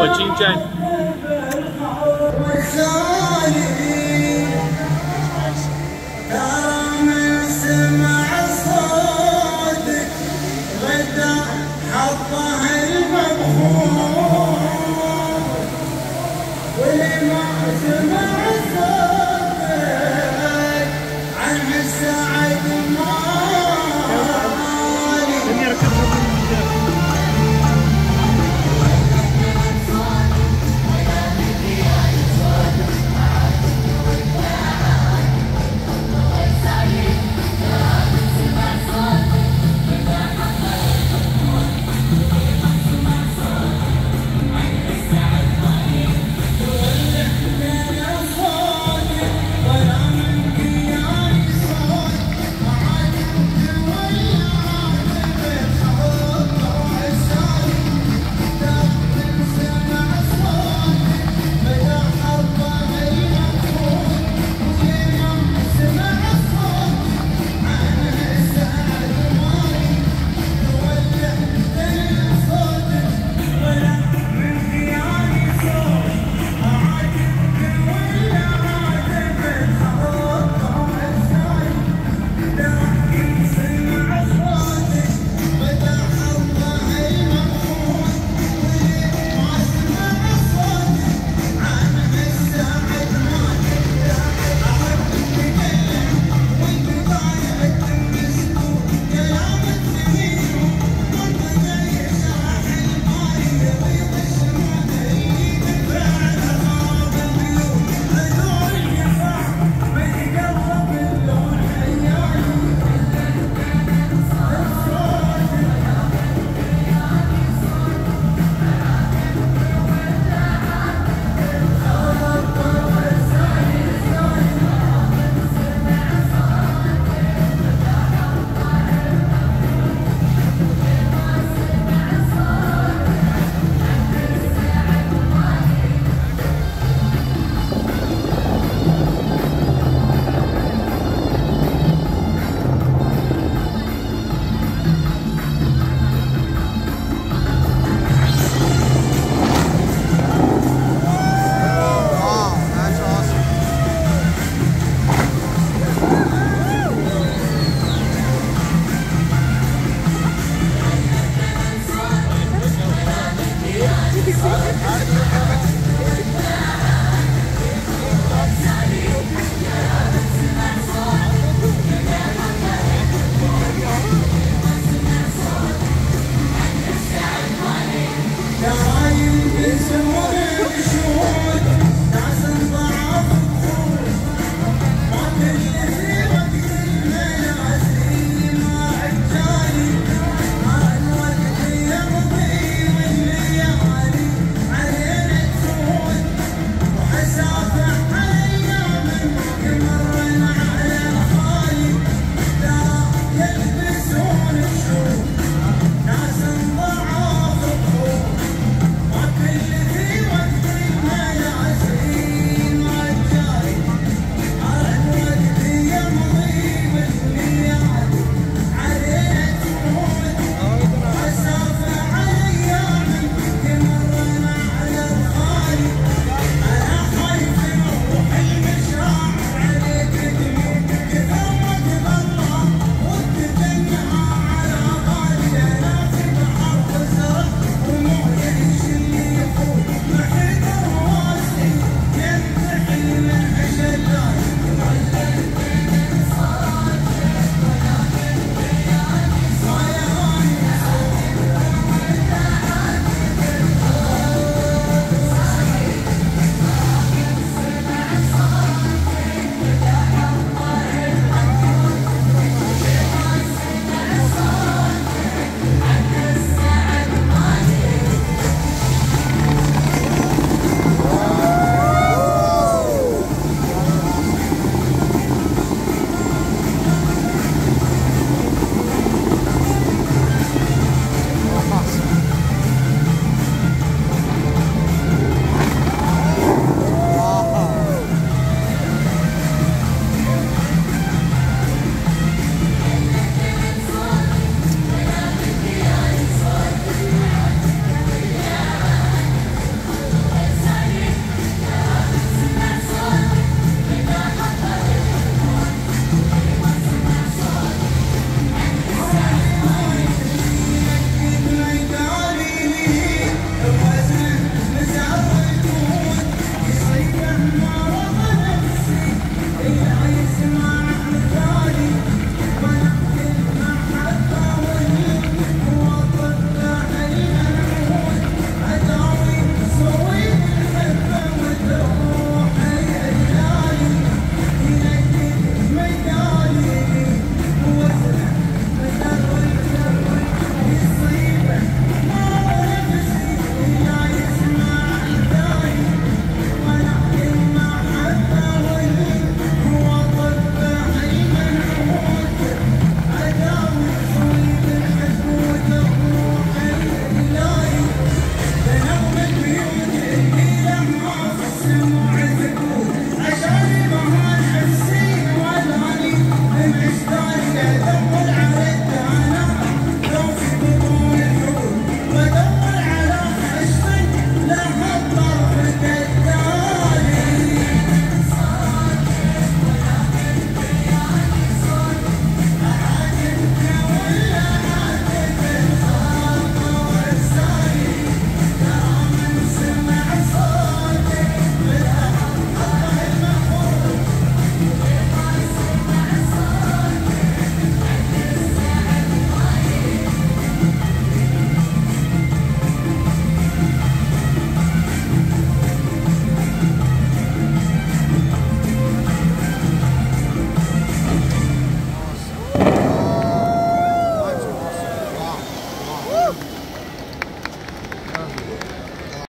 我今天变得